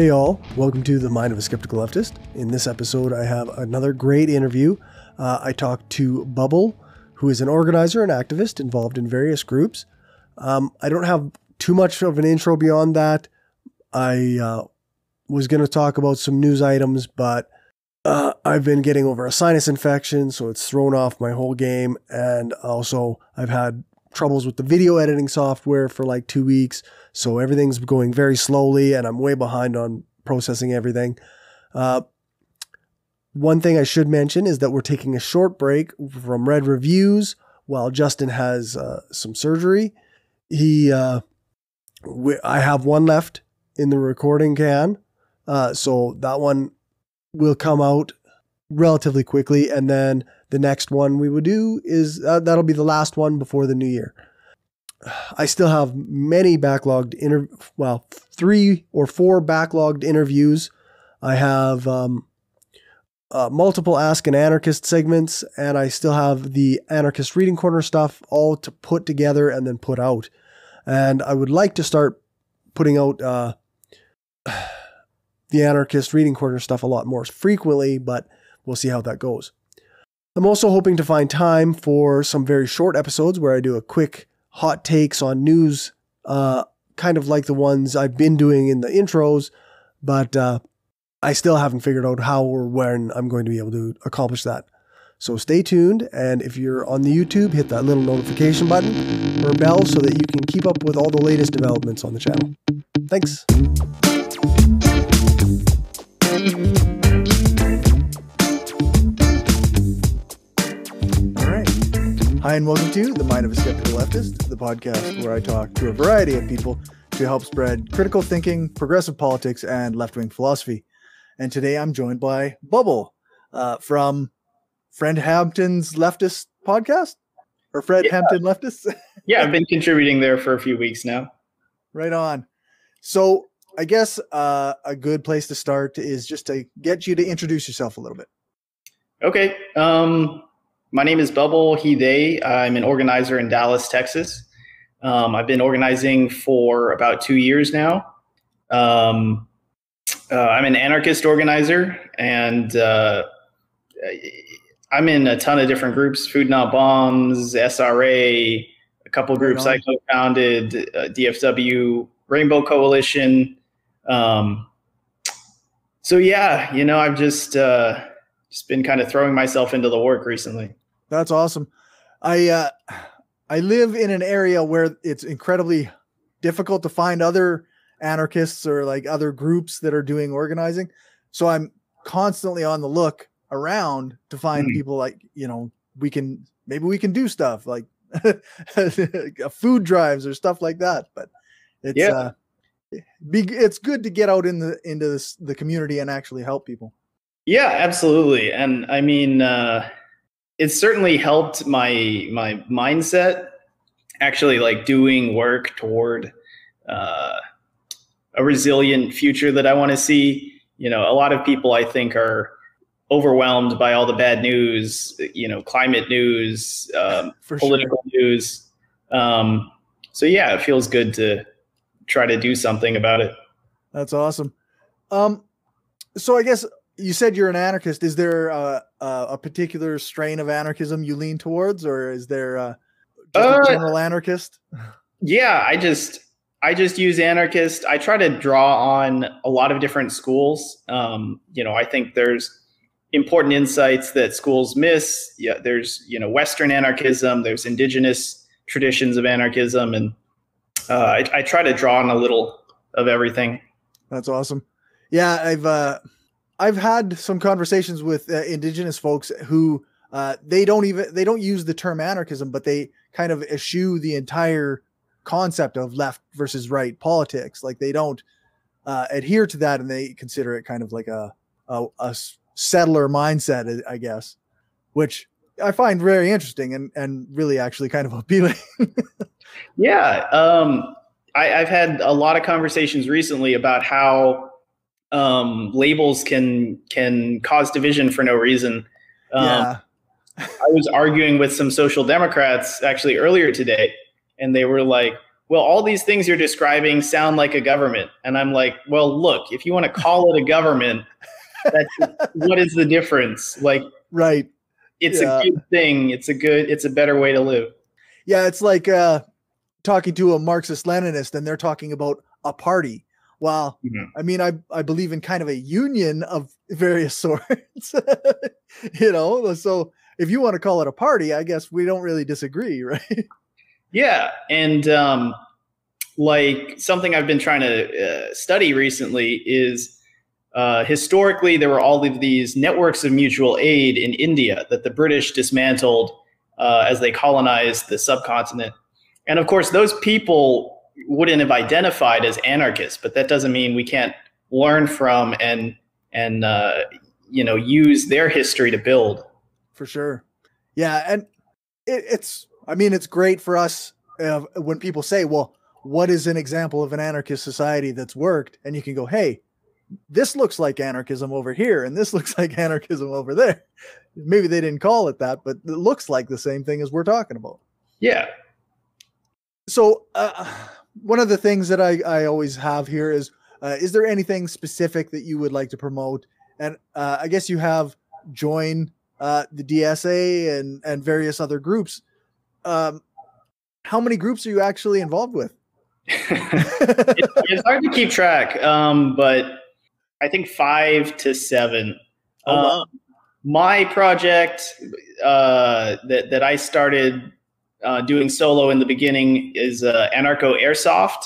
Hey, all. Welcome to The Mind of a Skeptical Leftist. In this episode, I have another great interview. Uh, I talked to Bubble, who is an organizer and activist involved in various groups. Um, I don't have too much of an intro beyond that. I uh, was going to talk about some news items, but uh, I've been getting over a sinus infection, so it's thrown off my whole game. And also, I've had troubles with the video editing software for like two weeks. So everything's going very slowly and I'm way behind on processing everything. Uh, one thing I should mention is that we're taking a short break from Red Reviews while Justin has uh, some surgery. He, uh, we, I have one left in the recording can. Uh, so that one will come out relatively quickly. And then the next one we would do is uh, that'll be the last one before the new year. I still have many backlogged inter well, three or four backlogged interviews. I have um, uh, multiple Ask an Anarchist segments, and I still have the Anarchist Reading Corner stuff all to put together and then put out. And I would like to start putting out uh, the Anarchist Reading Corner stuff a lot more frequently, but we'll see how that goes. I'm also hoping to find time for some very short episodes where I do a quick hot takes on news, uh, kind of like the ones I've been doing in the intros, but uh, I still haven't figured out how or when I'm going to be able to accomplish that. So stay tuned, and if you're on the YouTube, hit that little notification button or bell so that you can keep up with all the latest developments on the channel. Thanks. Hi, and welcome to The Mind of a Skeptical Leftist, the podcast where I talk to a variety of people to help spread critical thinking, progressive politics, and left wing philosophy. And today I'm joined by Bubble uh, from Fred Hampton's Leftist podcast or Fred yeah. Hampton Leftist. yeah, I've been contributing there for a few weeks now. Right on. So I guess uh, a good place to start is just to get you to introduce yourself a little bit. Okay. Um, my name is Bubble He They. I'm an organizer in Dallas, Texas. Um, I've been organizing for about two years now. Um, uh, I'm an anarchist organizer, and uh, I'm in a ton of different groups: Food Not Bombs, SRA, a couple groups I co-founded, uh, DFW, Rainbow Coalition. Um, so yeah, you know, I've just uh, just been kind of throwing myself into the work recently. That's awesome. I uh, I live in an area where it's incredibly difficult to find other anarchists or like other groups that are doing organizing. So I'm constantly on the look around to find mm. people like, you know, we can maybe we can do stuff like food drives or stuff like that. But it's yeah. uh be, it's good to get out in the into this, the community and actually help people. Yeah, absolutely. And I mean uh it's certainly helped my my mindset actually like doing work toward uh, a resilient future that I want to see. You know, a lot of people I think are overwhelmed by all the bad news, you know, climate news, um, political sure. news. Um, so yeah, it feels good to try to do something about it. That's awesome. Um, so I guess you said you're an anarchist. Is there a, a, particular strain of anarchism you lean towards, or is there a, uh, a general anarchist? Yeah, I just I just use anarchist. I try to draw on a lot of different schools. Um, you know, I think there's important insights that schools miss. Yeah, there's you know Western anarchism. There's indigenous traditions of anarchism, and uh, I, I try to draw on a little of everything. That's awesome. Yeah, I've. Uh I've had some conversations with uh, indigenous folks who uh, they don't even they don't use the term anarchism, but they kind of eschew the entire concept of left versus right politics. Like they don't uh, adhere to that, and they consider it kind of like a, a, a settler mindset, I guess, which I find very interesting and and really actually kind of appealing. yeah, um, I, have had a lot of conversations recently about how um, labels can can cause division for no reason. Um, yeah. I was arguing with some social democrats actually earlier today, and they were like, well, all these things you're describing sound like a government. And I'm like, well, look, if you want to call it a government, what is the difference? Like, right. It's yeah. a good thing. It's a good, it's a better way to live. Yeah. It's like uh, talking to a Marxist Leninist and they're talking about a party. Well, mm-hmm. I mean, I, I believe in kind of a union of various sorts, you know? So if you want to call it a party, I guess we don't really disagree, right? Yeah. And um, like something I've been trying to uh, study recently is uh, historically there were all of these networks of mutual aid in India that the British dismantled uh, as they colonized the subcontinent. And of course, those people wouldn't have identified as anarchists, but that doesn't mean we can't learn from and and uh, you know use their history to build. For sure, yeah, and it, it's I mean it's great for us uh, when people say, "Well, what is an example of an anarchist society that's worked?" And you can go, "Hey." This looks like anarchism over here, and this looks like anarchism over there. Maybe they didn't call it that, but it looks like the same thing as we're talking about. Yeah. So, uh, one of the things that I, I always have here is uh, is there anything specific that you would like to promote? And uh, I guess you have join uh, the DSA and and various other groups. Um, how many groups are you actually involved with? it's, it's, hard to keep track, um, but I think five to seven. Oh, wow. Um, my project uh, that that I started uh, doing solo in the beginning is uh, Anarcho Airsoft,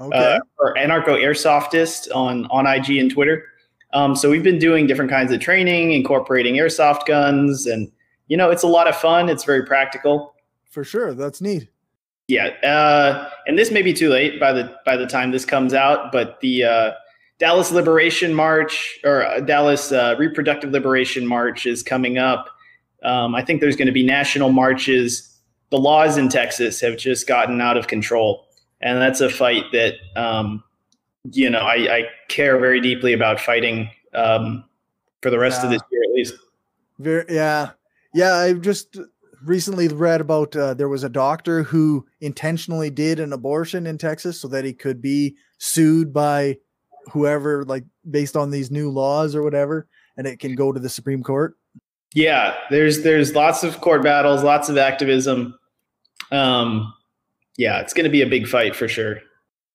okay. uh, or Anarcho Airsoftist on on IG and Twitter. Um, so we've been doing different kinds of training, incorporating airsoft guns, and you know it's a lot of fun. It's very practical. For sure, that's neat. Yeah, uh, and this may be too late by the by the time this comes out, but the uh, Dallas Liberation March or uh, Dallas Reproductive Liberation March is coming up. Um, I think there's going to be national marches the laws in Texas have just gotten out of control, and that's a fight that um, you know I, I, care very deeply about fighting um, for the rest yeah. of this year at least. Very, yeah, yeah. I just recently read about uh, there was a doctor who intentionally did an abortion in Texas so that he could be sued by whoever, like based on these new laws or whatever, and it can go to the Supreme Court. Yeah, there's there's lots of court battles, lots of activism. Um, yeah, it's going to be a big fight for sure.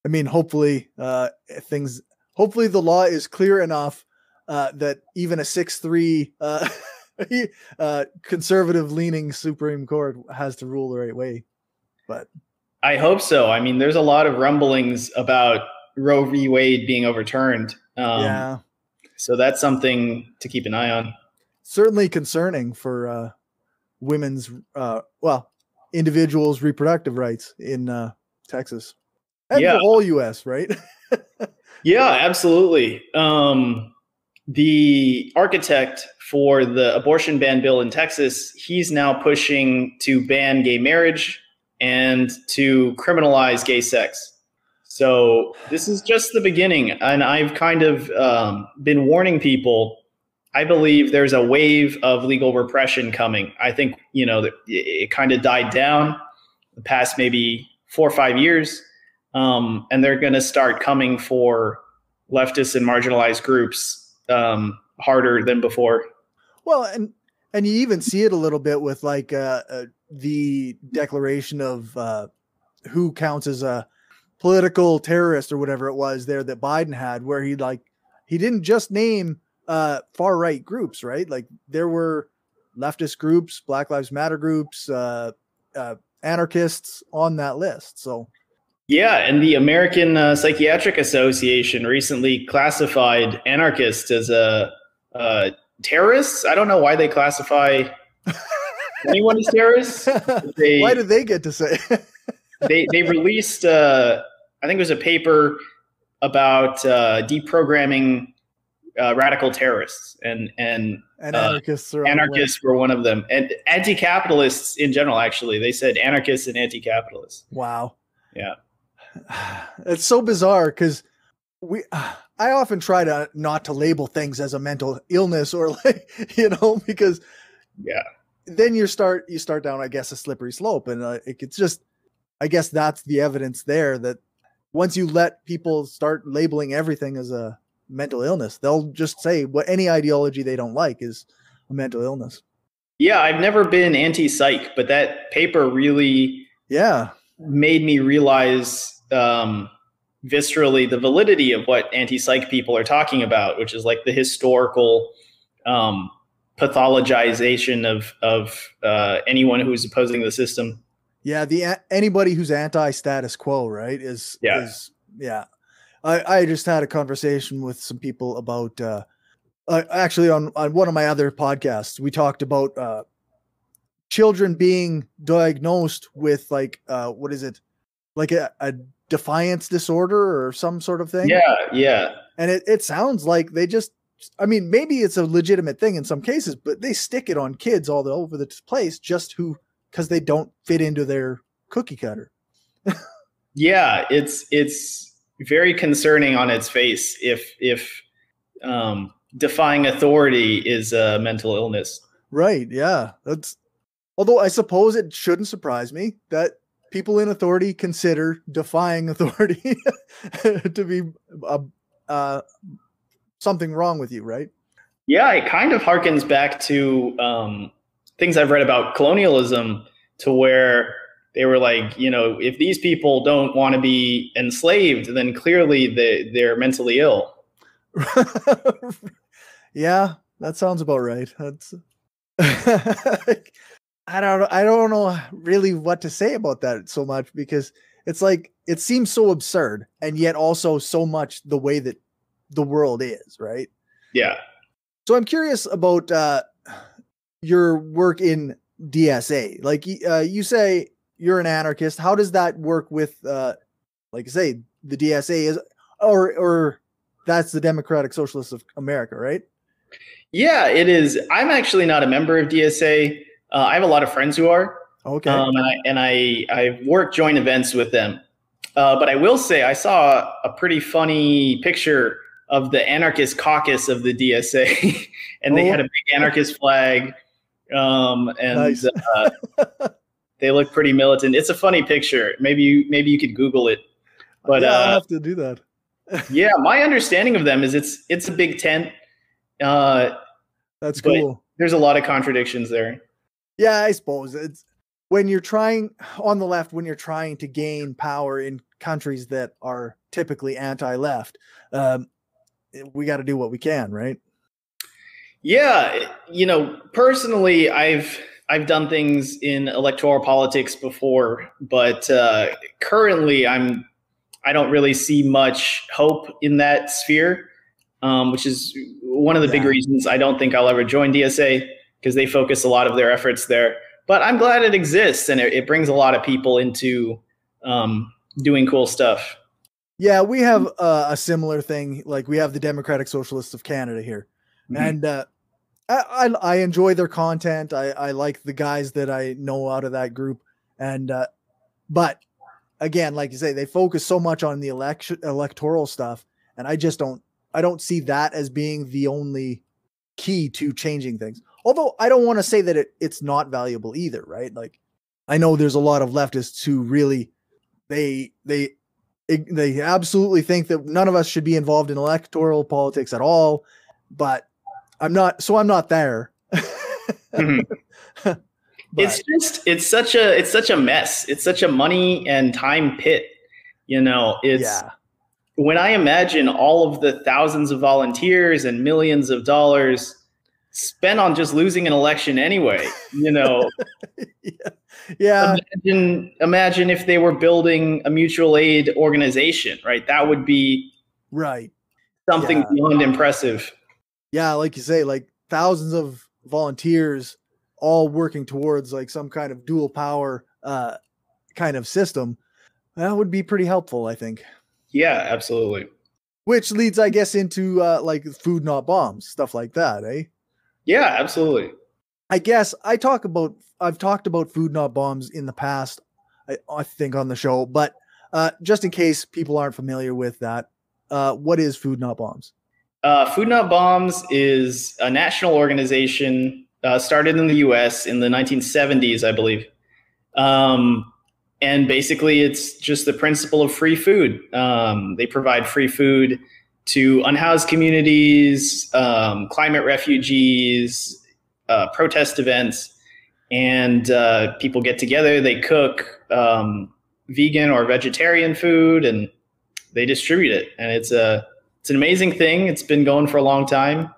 I mean, hopefully, uh, things. Hopefully, the law is clear enough uh, that even a six three uh, uh, conservative leaning Supreme Court has to rule the right way. But I hope so. I mean, there's a lot of rumblings about Roe v. Wade being overturned. Um, yeah. So that's something to keep an eye on certainly concerning for uh, women's, uh, well, individuals' reproductive rights in uh, Texas and yeah. the whole U.S. Right? yeah, absolutely. Um, the architect for the abortion ban bill in Texas, he's now pushing to ban gay marriage and to criminalize gay sex. So this is just the beginning, and I've kind of um, been warning people I believe there's a wave of legal repression coming. I think, you know, it, it kind of died down the past maybe four or five years. Um, and they're going to start coming for leftists and marginalized groups um, harder than before. Well, and and you even see it a little bit with like uh, uh, the declaration of uh, who counts as a political terrorist or whatever it was there that Biden had, where he like he didn't just name uh, far right groups, right? Like there were leftist groups, Black Lives Matter groups, uh, uh, anarchists on that list. So, yeah, and the American uh, Psychiatric Association recently classified anarchists as a uh, terrorists. I don't know why they classify anyone as terrorists. They, why did they get to say? they they released, uh, I think it was a paper about uh, deprogramming uh, radical terrorists and and, and anarchists, uh, anarchists were one of them. And anti-capitalists in general actually they said anarchists and anti-capitalists. Wow. Yeah. It's so bizarre because we i often try to not to label things as a mental illness or like you know because yeah. then you start you start down i guess a slippery slope and uh, it, it's just I guess that's the evidence there that once you let people start labeling everything as a mental illness, they'll just say what any ideology they don't like is a mental illness. Yeah, I've never been anti-psych, but that paper really yeah made me realize um, viscerally the validity of what anti-psych people are talking about, which is like the historical um, pathologization of of uh, anyone who's opposing the system. Yeah, the anybody who's anti-status quo, right? Is yeah, is, yeah. I I just had a conversation with some people about uh, uh, actually on on one of my other podcasts. We talked about uh, children being diagnosed with like uh, what is it, like a, a defiance disorder or some sort of thing. Yeah, yeah. And it it sounds like they just I mean, maybe it's a legitimate thing in some cases, but they stick it on kids all over the place just who because they don't fit into their cookie cutter. yeah, it's it's very concerning on its face if if um, defying authority is a mental illness. Right. Yeah. That's although I suppose it shouldn't surprise me that people in authority consider defying authority to be a, uh, something wrong with you, right? Yeah, it kind of harkens back to um, things I've read about colonialism, to where they were like, you know, if these people don't want to be enslaved, then clearly they, they're mentally ill. yeah, that sounds about right. That's I don't I don't know really what to say about that so much because it's like it seems so absurd and yet also so much the way that the world is, right? Yeah. So I'm curious about uh, your work in DSA. Like uh, you say you're an anarchist. How does that work with, uh, like I say, the DSA is, or or that's the Democratic Socialists of America, right? Yeah, it is. I'm actually not a member of DSA. Uh, I have a lot of friends who are. Okay. Um, and I I I've worked joint events with them. Uh, but I will say I saw a pretty funny picture of the anarchist caucus of the DSA, and they oh. had a big anarchist flag, um, and nice. uh, they look pretty militant. It's a funny picture. Maybe you maybe you could Google it. But yeah, uh, I'll have to do that. yeah, my understanding of them is it's it's a big tent. Uh, That's cool. There's a lot of contradictions there. Yeah, I suppose it's when you're trying on the left when you're trying to gain power in countries that are typically anti-left. Um, we got to do what we can, right? Yeah, you know, personally, I've I've done things in electoral politics before, but uh, currently, I'm I don't really see much hope in that sphere, um, which is one of the yeah. big reasons I don't think I'll ever join DSA because they focus a lot of their efforts there. But I'm glad it exists and it, it brings a lot of people into um, doing cool stuff. Yeah, we have uh, a similar thing. Like we have the Democratic Socialists of Canada here, mm-hmm. and uh, I, I, I enjoy their content. I I like the guys that I know out of that group, and uh, but again, like you say, they focus so much on the election electoral stuff, and I just don't I don't see that as being the only key to changing things. Although I don't want to say that it, it's not valuable either, right? Like I know there's a lot of leftists who really they they they absolutely think that none of us should be involved in electoral politics at all. But I'm not, so I'm not there. mm-hmm. it's just it's such a it's such a mess. It's such a money and time pit. You know, it's yeah. when I imagine all of the thousands of volunteers and millions of dollars spent on just losing an election anyway. You know, yeah. yeah. Imagine, imagine if they were building a mutual aid organization, right? That would be right something yeah. beyond impressive. Yeah, like you say, like thousands of volunteers all working towards like some kind of dual power uh, kind of system. That would be pretty helpful, I think. Yeah, absolutely. Which leads, I guess, into uh, like food not bombs, stuff like that, eh? Yeah, absolutely. I guess I talk about I've talked about food not bombs in the past, I, I think on the show, but uh, just in case people aren't familiar with that, uh, what is Food Not Bombs? Uh, Food Not Bombs is a national organization uh, started in the U.S. in the 1970s, I believe, um, and basically, it's just the principle of free food. Um, they provide free food to unhoused communities, um, climate refugees, uh, protest events, and uh, people get together. They cook um, vegan or vegetarian food, and they distribute it. And it's a it's an amazing thing. It's been going for a long time,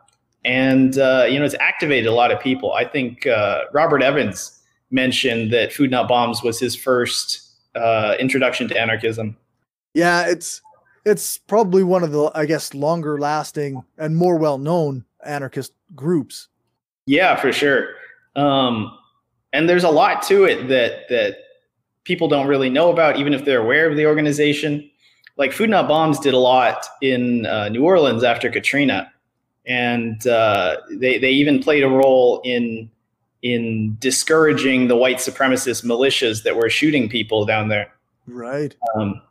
and uh, you know it's activated a lot of people. I think uh, Robert Evans mentioned that Food Not Bombs was his first uh, introduction to anarchism. Yeah, it's it's probably one of the I guess longer lasting and more well known anarchist groups. Yeah, for sure. Um, and there's a lot to it that that people don't really know about, even if they're aware of the organization. Like Food Not Bombs did a lot in uh, New Orleans after Katrina, and uh, they they even played a role in in discouraging the white supremacist militias that were shooting people down there. Right. Um,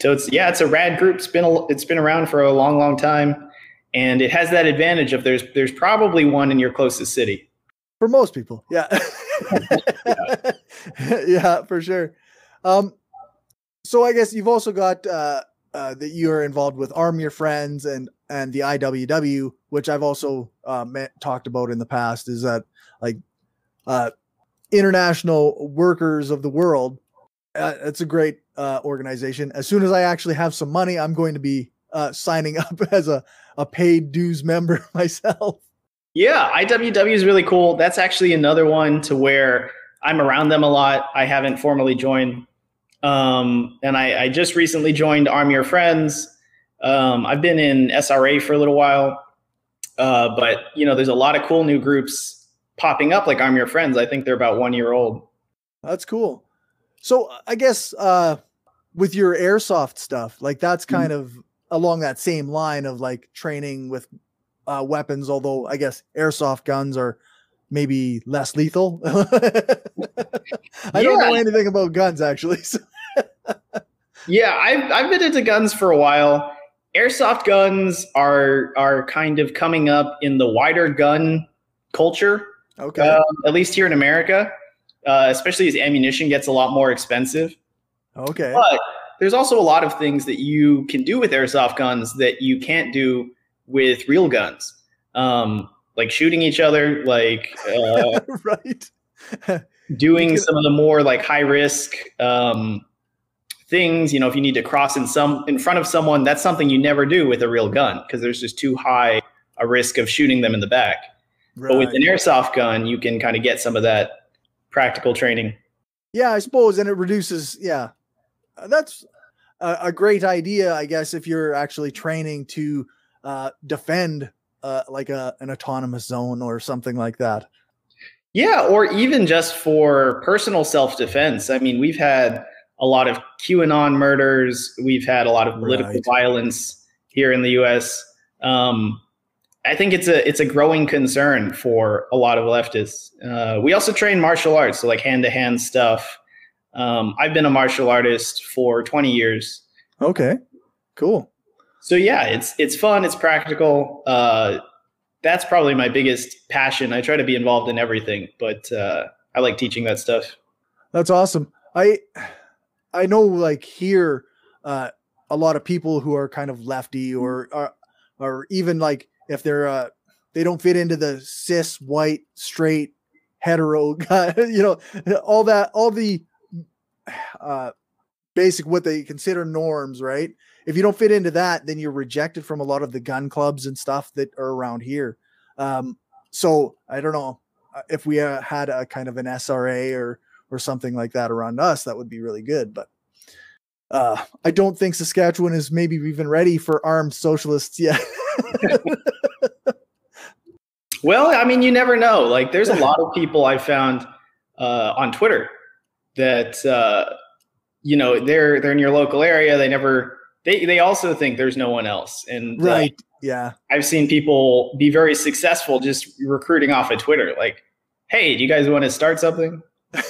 so it's yeah, it's a rad group. It's been a, it's been around for a long, long time, and it has that advantage of there's there's probably one in your closest city. For most people, yeah, yeah. yeah, for sure. Um, so I guess you've also got uh, uh, that you are involved with Arm Your Friends and and the IWW, which I've also uh, met, talked about in the past. Is that like uh, international workers of the world. Uh, it's a great uh, organization. As soon as I actually have some money, I'm going to be signing up as a, a paid dues member myself. Yeah, IWW is really cool. That's actually another one to where I'm around them a lot. I haven't formally joined. Um, and I, I, just recently joined Arm Your Friends. Um, I've been in SRA for a little while. Uh, but, you know, there's a lot of cool new groups popping up like Arm Your Friends. I think they're about one year old. That's cool. So I guess uh, with your airsoft stuff, like that's mm-hmm. kind mm-hmm. of along that same line of like training with uh, weapons. Although I guess airsoft guns are maybe less lethal. I yeah. don't know anything about guns actually. So. Yeah, I've I've been into guns for a while. Airsoft guns are are kind of coming up in the wider gun culture Okay. Uh, at least here in America, uh, especially as ammunition gets a lot more expensive. Okay. But there's also a lot of things that you can do with airsoft guns that you can't do with real guns, um, like shooting each other, like uh, right. doing some of the more like high risk um, things. You know, if you need to cross in some in front of someone, that's something you never do with a real gun because there's just too high a risk of shooting them in the back. Right. But with an airsoft gun, you can kind of get some of that practical training. Yeah, I suppose, and it reduces. Yeah, uh, that's a, a great idea, I guess, if you're actually training to uh, defend uh, like a an autonomous zone or something like that. Yeah, or even just for personal self defense. I mean, we've had a lot of QAnon murders. We've had a lot of political right. violence here in the U.S. Um, I think it's a it's a growing concern for a lot of leftists. Uh, we also train martial arts, so like hand to hand stuff. Um, I've been a martial artist for 20 years. Okay, cool. So yeah, it's it's fun. It's practical. Uh, that's probably my biggest passion. I try to be involved in everything, but uh, I like teaching that stuff. That's awesome. I I know like here uh, a lot of people who are kind of lefty or are, or even like if they're uh they don't fit into the cis white straight hetero guy, you know, all that all the uh basic what they consider norms, right? If you don't fit into that, then you're rejected from a lot of the gun clubs and stuff that are around here. Um, so I don't know uh, if we uh, had a kind of an SRA or or something like that around us, that would be really good. But uh, I don't think Saskatchewan is maybe even ready for armed socialists yet. well, I mean, you never know. Like, there's a lot of people I found uh, on Twitter that uh, you know they're they're in your local area. They never they they also think there's no one else. And uh, right, yeah, I've seen people be very successful just recruiting off of Twitter. Like, hey, do you guys want to start something?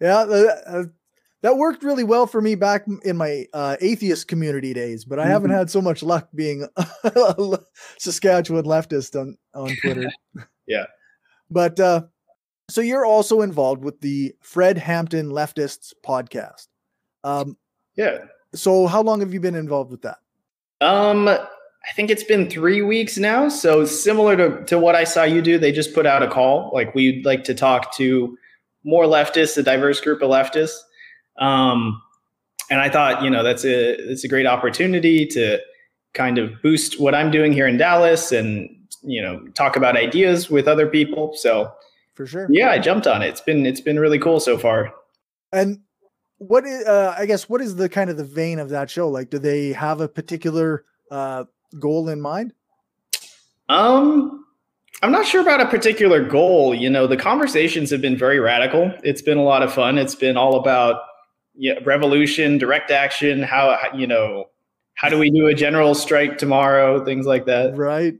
yeah, uh, that worked really well for me back in my uh, atheist community days, but I mm-hmm. haven't had so much luck being a Saskatchewan leftist on on Twitter. yeah, but uh, So you're also involved with the Fred Hampton Leftists podcast. Um, Yeah. so how long have you been involved with that? Um, I think it's been three weeks now. So similar to, to what I saw you do, they just put out a call. Like we'd like to talk to more leftists, a diverse group of leftists. Um, and I thought, you know, that's a it's a great opportunity to kind of boost what I'm doing here in Dallas and you know talk about ideas with other people. So For sure. yeah, I jumped on it. It's been it's been really cool so far. And what is, uh, I guess, what is the kind of the vein of that show? Like, do they have a particular uh, goal in mind? Um, I'm not sure about a particular goal. You know, the conversations have been very radical. It's been a lot of fun. It's been all about yeah, revolution, direct action. How you know, how do we do a general strike tomorrow? Things like that. Right.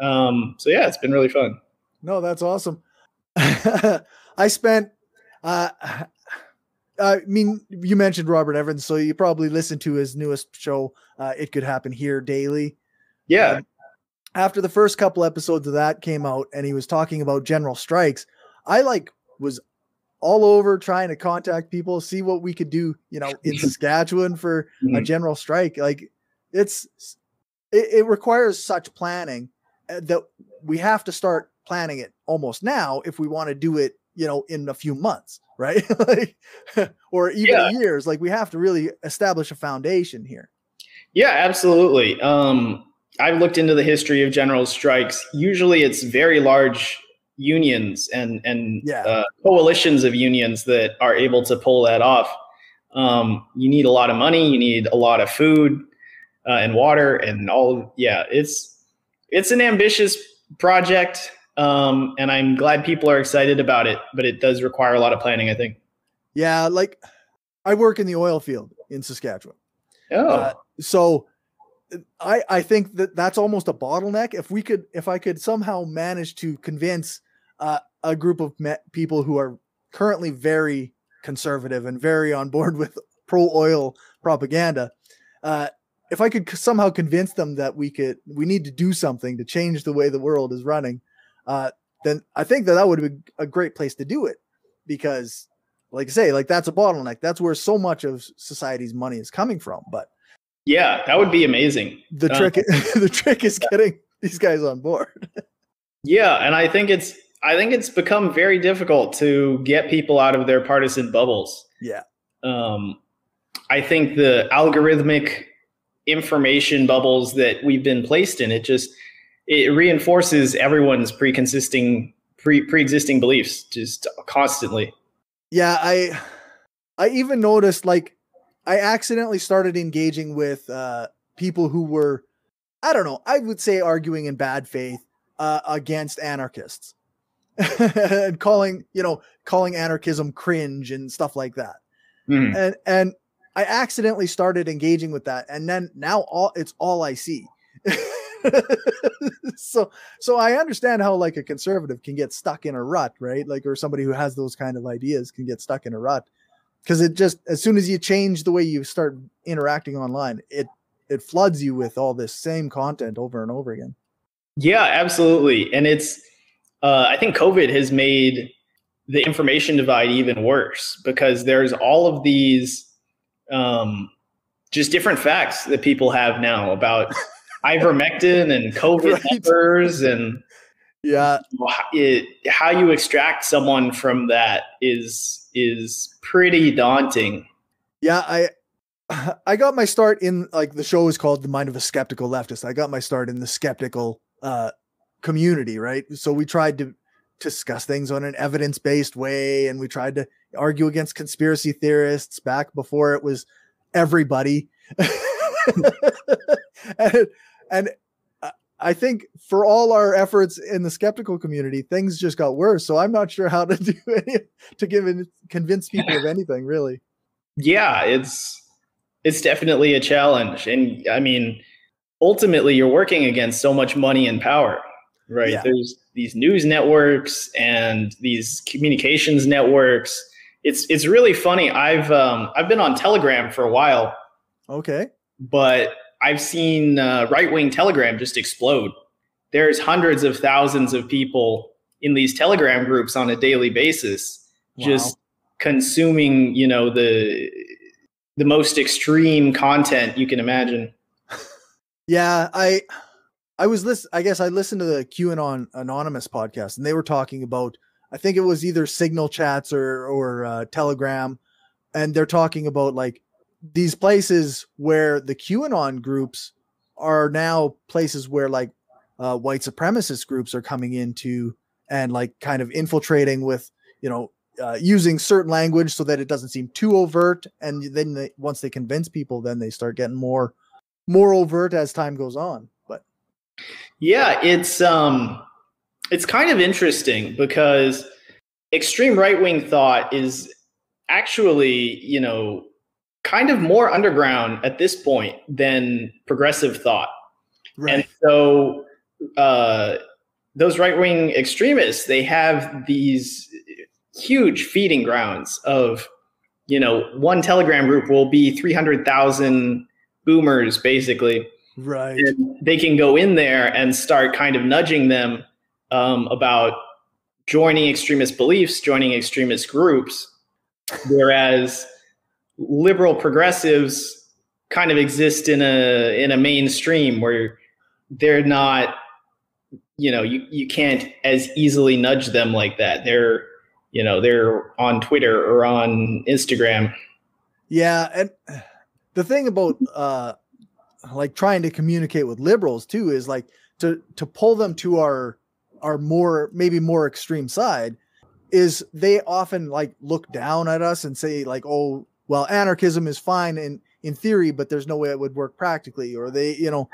Um, so yeah, it's been really fun. No, that's awesome. I spent, uh, I mean, you mentioned Robert Evans, so you probably listened to his newest show, uh, It Could Happen Here daily. Yeah, Um, after the first couple episodes of that came out and he was talking about general strikes, I like was all over trying to contact people, see what we could do, you know, in Saskatchewan for a Mhm. general strike. Like it's it, it requires such planning uh, that we have to start planning it almost now if we want to do it, you know, in a few months, right? like, or even Yeah. years. Like we have to really establish a foundation here. yeah, absolutely. Um, I've looked into the history of general strikes. Usually, it's very large unions and and Yeah. uh, coalitions of unions that are able to pull that off. Um, you need a lot of money. You need a lot of food uh, and water and all. Yeah, it's it's an ambitious project, um, and I'm glad people are excited about it. But it does require a lot of planning. I think. Yeah, like I work in the oil field in Saskatchewan. Oh, Uh, so I I think that that's almost a bottleneck. If we could, if I could somehow manage to convince uh, a group of me- people who are currently very conservative and very on board with pro oil propaganda, uh, if I could somehow convince them that we could, we need to do something to change the way the world is running, uh, then I think that that would be a great place to do it because. Like I say, like that's a bottleneck. That's where so much of society's money is coming from. But yeah, that would be amazing. the Uh, trick the trick is getting these guys on board. Yeah, and I think it's I think it's become very difficult to get people out of their partisan bubbles. Yeah. Um, I think the algorithmic information bubbles that we've been placed in it just it reinforces everyone's pre-consisting pre pre-existing beliefs just constantly. Yeah, I I even noticed like I accidentally started engaging with uh people who were I don't know, I would say arguing in bad faith uh against anarchists. and calling, you know, calling anarchism cringe and stuff like that. Mhm. and and I accidentally started engaging with that, and then now all it's all I see. so so I understand how like a conservative can get stuck in a rut, right? Like or somebody who has those kind of ideas can get stuck in a rut because it just as soon as you change the way you start interacting online, it it floods you with all this same content over and over again. Yeah, absolutely. And it's, uh, I think COVID has made the information divide even worse because there's all of these um, just different facts that people have now about ivermectin and COVID Right. numbers and Yeah, it, how you extract someone from that is is pretty daunting. Yeah, I I got my start in like the show is called The Mind of a Skeptical Leftist. I got my start in the skeptical uh community, right? So we tried to discuss things on an evidence-based way and we tried to argue against conspiracy theorists back before it was everybody. and, and I- think for all our efforts in the skeptical community, things just got worse. So I'm not sure how to do any to give in, convince people of anything really. yeah it's it's definitely a challenge and i mean ultimately you're working against so much money and power right Yeah. there's these news networks and these communications networks it's it's really funny i've um, i've been on telegram for a while Okay. but i've seen uh, right-wing telegram just explode there's hundreds of thousands of people in these Telegram groups on a daily basis, Wow. just consuming, you know, the the most extreme content you can imagine. Yeah, I I was listen I guess I listened to the QAnon Anonymous podcast and they were talking about I think it was either Signal chats or or uh, Telegram and they're talking about like these places where the QAnon groups are now places where like uh, white supremacist groups are coming into and like kind of infiltrating with you know uh, using certain language so that it doesn't seem too overt. And then they, once they convince people then they start getting more more overt as time goes on. But Yeah, it's um it's kind of interesting because extreme right-wing thought is actually, you know, kind of more underground at this point than progressive thought. And so uh those right-wing extremists, they have these huge feeding grounds of you know, one Telegram group will be 300,000 boomers basically. Right. And they can go in there and start kind of nudging them um, about joining extremist beliefs, joining extremist groups, whereas liberal progressives kind of exist in a in a mainstream where they're not, you know, you you can't as easily nudge them like that. They're you know they're on Twitter or on Instagram. yeah and the thing about uh like trying to communicate with liberals too is like to to pull them to our our more maybe more extreme side is they often like look down at us and say like oh well anarchism is fine in in theory but there's no way it would work practically or they you know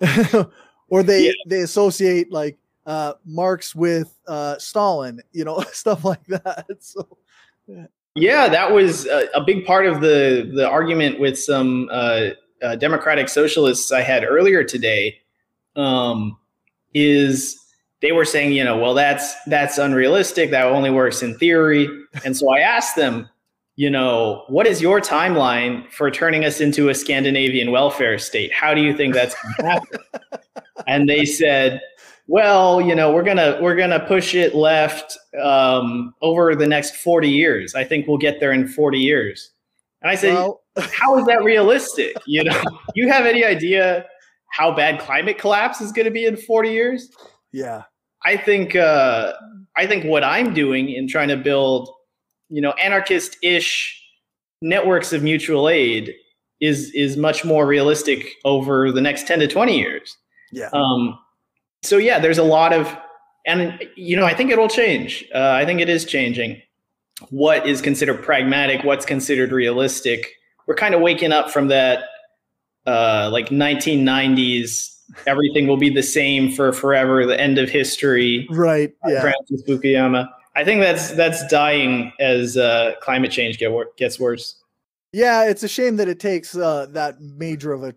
or they Yeah. they associate like uh marx with uh stalin you know stuff like that so Yeah, that was a, a big part of the the argument with some uh, uh, democratic socialists I had earlier today. Um, is they were saying, you know, well, that's that's unrealistic. That only works in theory. And so I asked them, you know, what is your timeline for turning us into a Scandinavian welfare state? How do you think that's going to happen? and they said, well, you know, we're gonna we're gonna push it left um, over the next forty years. I think we'll get there in forty years. And I said, well, how is that realistic? You know, you have any idea how bad climate collapse is going to be in forty years? yeah I think uh, I think what I'm doing in trying to build, you know, anarchist-ish networks of mutual aid is is much more realistic over the next 10 to 20 years. yeah Um, so yeah, there's a lot of, and you know, I think it'll change. Uh, I think it is changing. What is considered pragmatic? What's considered realistic? We're kind of waking up from that, uh, like 1990s. Everything will be the same for forever. The end of history. right yeah Francis Fukuyama. I think that's that's dying as uh, climate change get wor- gets worse. Yeah, it's a shame that it takes uh, that major of a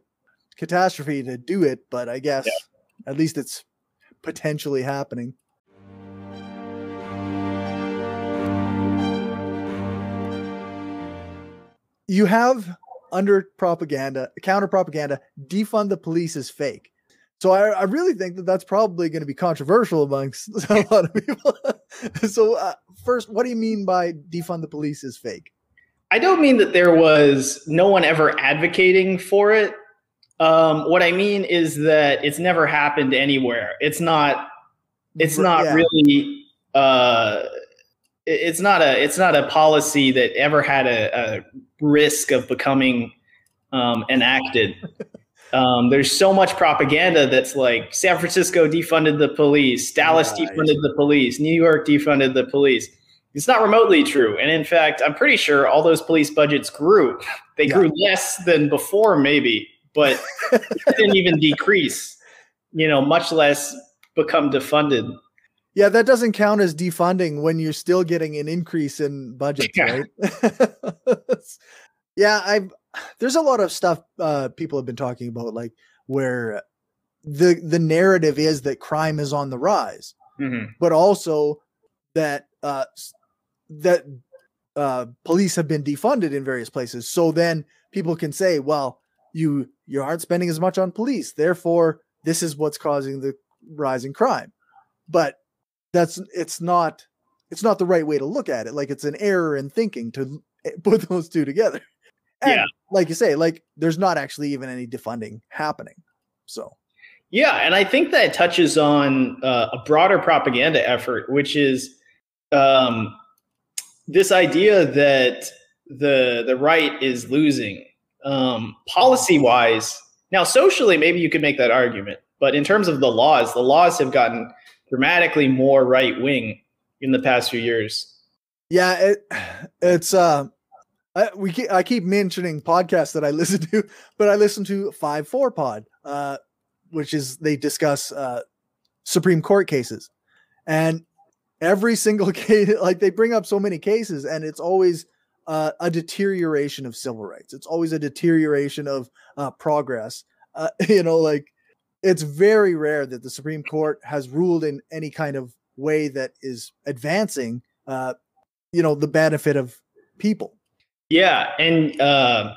catastrophe to do it, but I guess at least it's potentially happening. You have under propaganda, counter propaganda, defund the police is fake. So I, I really think that that's probably going to be controversial amongst a lot of people. so uh, first, what do you mean by defund the police is fake? I don't mean that there was no one ever advocating for it. Um, what I mean is that it's never happened anywhere. It's not. It's not yeah. really. Uh, it's not a. It's not a policy that ever had a, a risk of becoming um, enacted. Um, there's so much propaganda that's like San Francisco defunded the police, Dallas Right. defunded the police, New York defunded the police. It's not remotely true. And in fact, I'm pretty sure all those police budgets grew. They Yeah. grew less than before, maybe, but it didn't even decrease, you know, much less become defunded. Yeah, that doesn't count as defunding when you're still getting an increase in budgets, Yeah. right? yeah, I've there's a lot of stuff uh, people have been talking about, like where the the narrative is that crime is on the rise, Mhm. but also that uh, that uh, police have been defunded in various places. So then people can say, well, you you aren't spending as much on police, therefore this is what's causing the rise in crime. But that's it's not it's not the right way to look at it. Like it's an error in thinking to put those two together. And Yeah. like you say, like there's not actually even any defunding happening. So Yeah, and I think that touches on uh, a broader propaganda effort, which is um, this idea that the the right is losing um, policy wise. Now, socially, maybe you could make that argument, but in terms of the laws, the laws have gotten dramatically more right wing in the past few years. yeah, it it's uh I, we keep, I keep mentioning podcasts that I listen to, but I listen to Five Four Pod, uh, which is they discuss uh, Supreme Court cases, and every single case, like they bring up so many cases, and it's always uh, a deterioration of civil rights. It's always a deterioration of uh, progress. Uh, you know, like it's very rare that the Supreme Court has ruled in any kind of way that is advancing, uh, you know, the benefit of people. Yeah, and uh,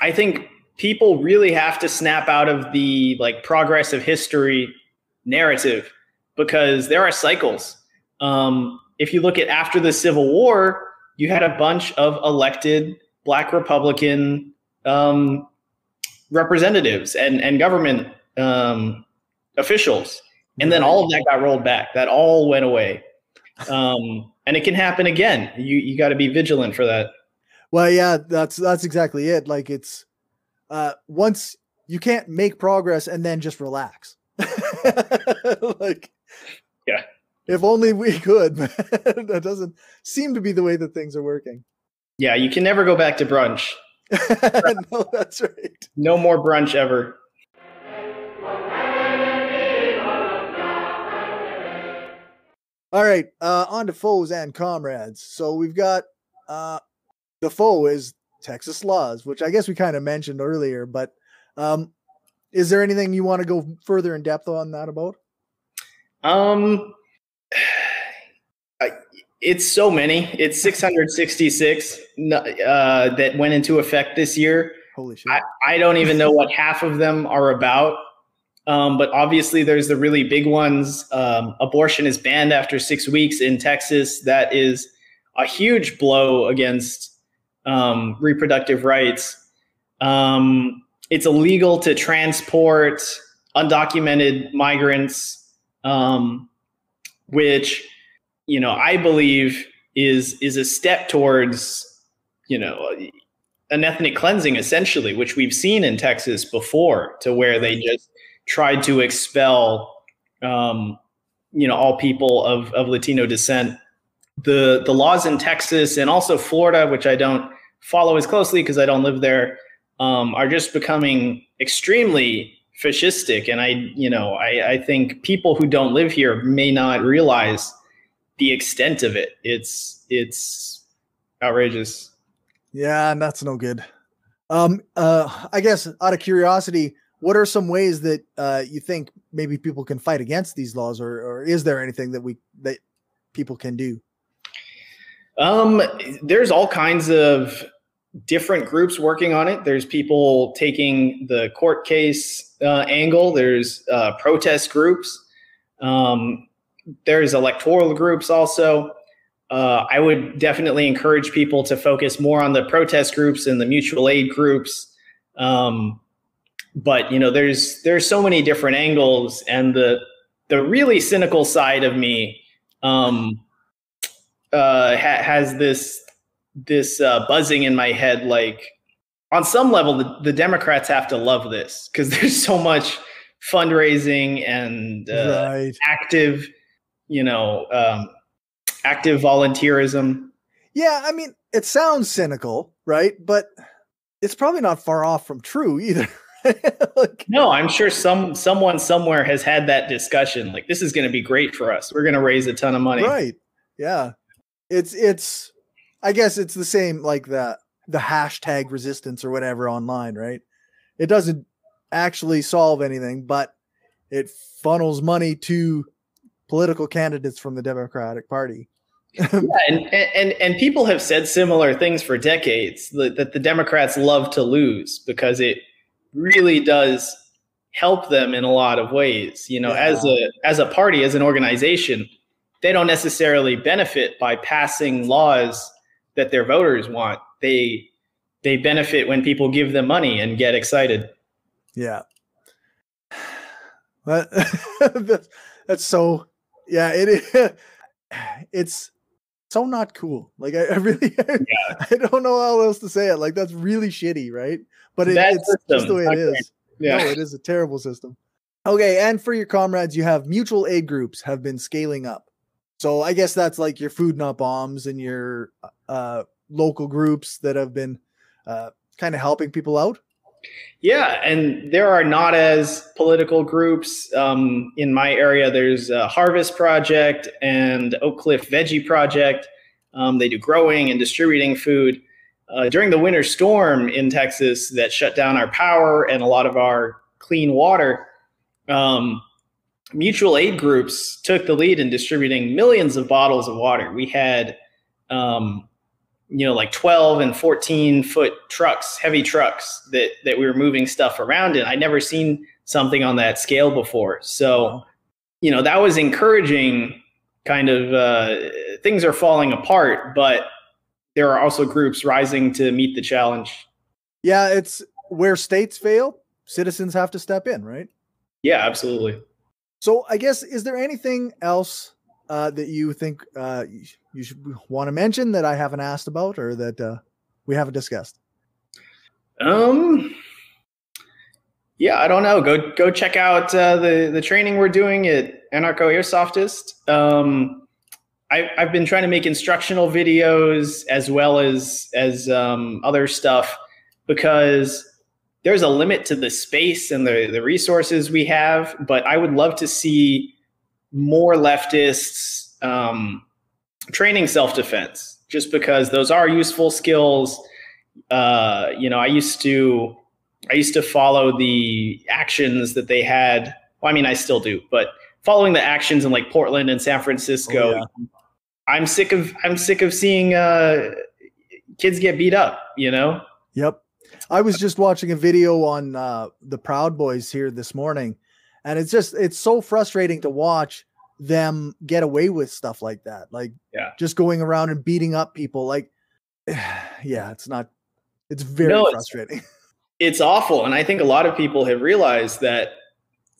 I think people really have to snap out of the like progress of history narrative because there are cycles. Um, if you look at after the Civil War, you had a bunch of elected Black Republican um, representatives and and government um, officials, and then all of that got rolled back. That all went away, um, and it can happen again. You you got to be vigilant for that. Well, yeah, that's that's exactly it. Like it's uh once you can't make progress and then just relax. like Yeah. If only we could. but that doesn't seem to be the way that things are working. Yeah, you can never go back to brunch. no, that's right. No more brunch ever. All right, uh on to foes and comrades. So we've got uh the foe is Texas laws, which I guess we kind of mentioned earlier, but um is there anything you want to go further in depth on that about? Um, I- it's so many. It's 666 uh, that went into effect this year. Holy shit. I, I don't even know what half of them are about. Um, but obviously, there's the really big ones. Um, abortion is banned after six weeks in Texas. That is a huge blow against um, reproductive rights. Um, it's illegal to transport undocumented migrants, um, which you know I believe is is a step towards you know an ethnic cleansing essentially, which we've seen in Texas before, to where they just tried to expel, um, you know, all people of, of Latino descent. The the laws in Texas and also Florida, which I don't follow as closely because I don't live there, um, are just becoming extremely fascistic. And I, you know, I, I think people who don't live here may not realize the extent of it. It's it's outrageous. Yeah, and that's no good. Um, uh, I guess out of curiosity, what are some ways that uh, you think maybe people can fight against these laws, or, or is there anything that we that people can do? Um, there's all kinds of different groups working on it. There's people taking the court case uh, angle. There's uh, protest groups. Um, there's electoral groups also. Uh, I would definitely encourage people to focus more on the protest groups and the mutual aid groups. Um, but you know, there's there's so many different angles, and the the really cynical side of me um, uh, ha- has this this uh, buzzing in my head. Like on some level, the, the Democrats have to love this because there's so much fundraising and uh, right. active, you know, um, active volunteerism. Yeah, I mean, it sounds cynical, right? But it's probably not far off from true either. like, No, I'm sure some someone somewhere has had that discussion. Like this is going to be great for us. We're going to raise a ton of money. right. Yeah. It's it's I guess it's the same like the the hashtag resistance or whatever online, right? It doesn't actually solve anything, but it funnels money to political candidates from the Democratic Party. Yeah, and, and and people have said similar things for decades that, that the Democrats love to lose because it really does help them in a lot of ways. You know, as a as a party, as an organization, they don't necessarily benefit by passing laws that their voters want. They they benefit when people give them money and get excited. Yeah. That, that's, so yeah, it is it's so not cool. Like I, I really yeah. I don't know how else to say it. Like that's really shitty, right? But it, it's system. just the way it is. Yeah. No, it is a terrible system. Okay, and for your comrades, you have mutual aid groups have been scaling up. So I guess that's like your food not bombs and your uh, local groups that have been uh, kind of helping people out. Yeah, and there are not as political groups um, in my area. There's a Harvest Project and Oak Cliff Veggie Project. Um, they do growing and distributing food. Uh, during the winter storm in Texas that shut down our power and a lot of our clean water, um, mutual aid groups took the lead in distributing millions of bottles of water. We had, um, you know, like 12 and 14 foot trucks, heavy trucks that, that we were moving stuff around in. I never seen something on that scale before. So, you know, that was encouraging kind of, uh, things are falling apart, but there are also groups rising to meet the challenge. Yeah. It's where states fail, citizens have to step in, right? Yeah, absolutely. So I guess is there anything else uh, that you think uh, you should want to mention that I haven't asked about or that uh, we haven't discussed? Um. Yeah, I don't know. Go go check out uh, the the training we're doing at Anarcho Airsoftist. Um, I, I've been trying to make instructional videos as well as as um, other stuff because there's a limit to the space and the, the resources we have, but I would love to see more leftists um, training self defense just because those are useful skills. Uh, you know, I used to I used to follow the actions that they had. Well, I mean, I still do, but following the actions in like Portland and San Francisco, oh, yeah. I'm sick of I'm sick of seeing uh, kids get beat up. You know. Yep. I was just watching a video on uh, the Proud Boys here this morning, and it's just it's so frustrating to watch them get away with stuff like that. Like, yeah, just going around and beating up people. Like, yeah, it's not. It's very no, frustrating. It's, it's awful, and I think a lot of people have realized that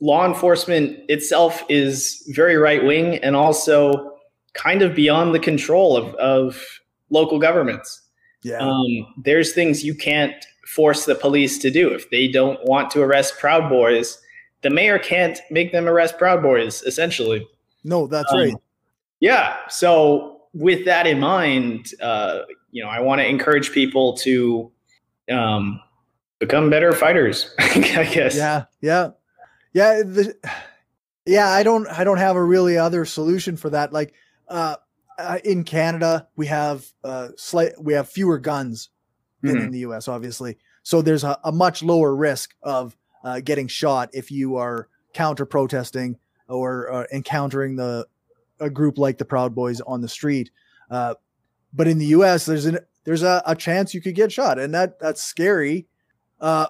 law enforcement itself is very right wing and also kind of beyond the control of, of local governments. Yeah. Um, there's things you can't force the police to do. If they don't want to arrest Proud Boys, the mayor can't make them arrest Proud Boys, essentially. No, that's um, right. Yeah. So, with that in mind, uh, you know, I want to encourage people to um, become better fighters. I guess. Yeah. Yeah. Yeah. The, yeah. I don't. I don't have a really other solution for that. Like, uh, uh in Canada, we have uh, slight. We have fewer guns than mm-hmm. in the US, obviously. So there's a, a much lower risk of uh, getting shot if you are counter protesting or uh, encountering the a group like the Proud Boys on the street. Uh, but in the U.S., there's an there's a, a, chance you could get shot, and that that's scary. Uh,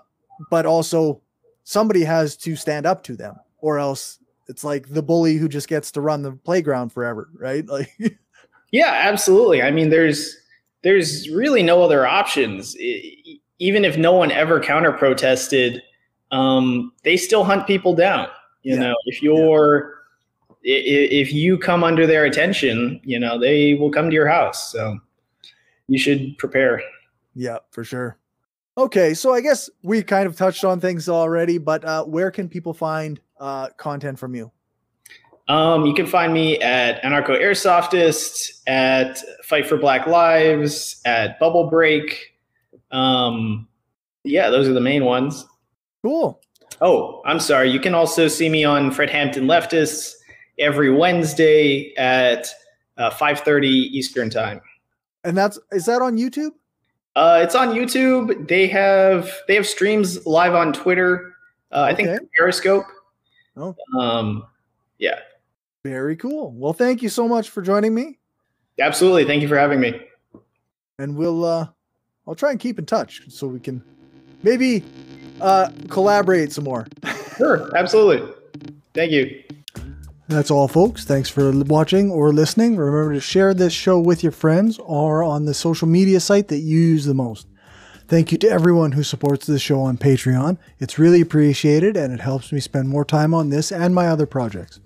but also, somebody has to stand up to them, or else it's like the bully who just gets to run the playground forever, right? Like, yeah, absolutely. I mean, there's there's really no other options. Even if no one ever counter protested, um, they still hunt people down. You yeah. know, if you're yeah. if you come under their attention, you know they will come to your house. So you should prepare. Yeah, for sure. Okay, so I guess we kind of touched on things already, but uh, where can people find uh, content from you? Um, you can find me at Anarcho Airsoftist, at Fight for Black Lives, at Bubble Break. Um, yeah, those are the main ones. Cool. Oh, I'm sorry. You can also see me on Fred Hampton Leftists every Wednesday at uh, 5:30 Eastern Time. And that's is that on YouTube? Uh, it's on YouTube. They have they have streams live on Twitter. Uh, I think Periscope. Oh. Um, yeah. Very cool. Well, thank you so much for joining me. Absolutely. Thank you for having me. And we'll uh I'll try and keep in touch so we can maybe uh collaborate some more. sure, absolutely. Thank you. That's all, folks. Thanks for watching or listening. Remember to share this show with your friends or on the social media site that you use the most. Thank you to everyone who supports this show on Patreon. It's really appreciated and it helps me spend more time on this and my other projects.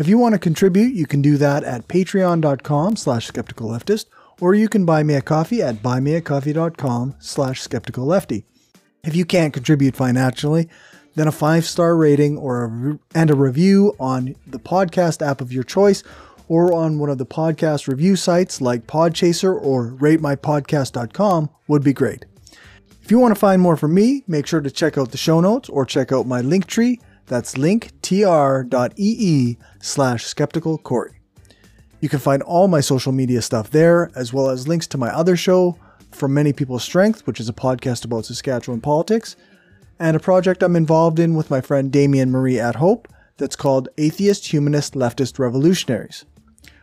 If you want to contribute, you can do that at patreon.com slash skepticalleftist, or you can buy me a coffee at buymeacoffee.com slash skepticallefty. If you can't contribute financially, then a five-star rating or a, and a review on the podcast app of your choice or on one of the podcast review sites like Podchaser or ratemypodcast.com would be great. If you want to find more from me, make sure to check out the show notes or check out my link tree. That's linktr.ee slash skeptical Cory. You can find all my social media stuff there, as well as links to my other show, From Many People's Strength, which is a podcast about Saskatchewan politics, and a project I'm involved in with my friend Damien Marie AtHope that's called Atheist Humanist Leftist Revolutionaries.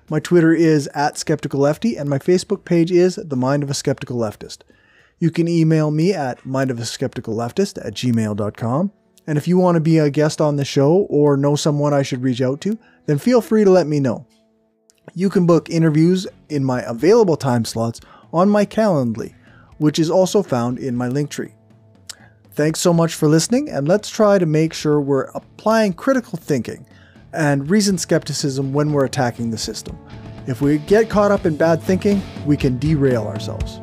My Twitter is at Skeptical Lefty, and my Facebook page is The Mind of a Skeptical Leftist. You can email me at mindofaskepticalleftist at gmail.com. And if you want to be a guest on the show or know someone I should reach out to, then feel free to let me know. You can book interviews in my available time slots on my Calendly, which is also found in my link tree. Thanks so much for listening, and let's try to make sure we're applying critical thinking and reasoned skepticism when we're attacking the system. If we get caught up in bad thinking, we can derail ourselves.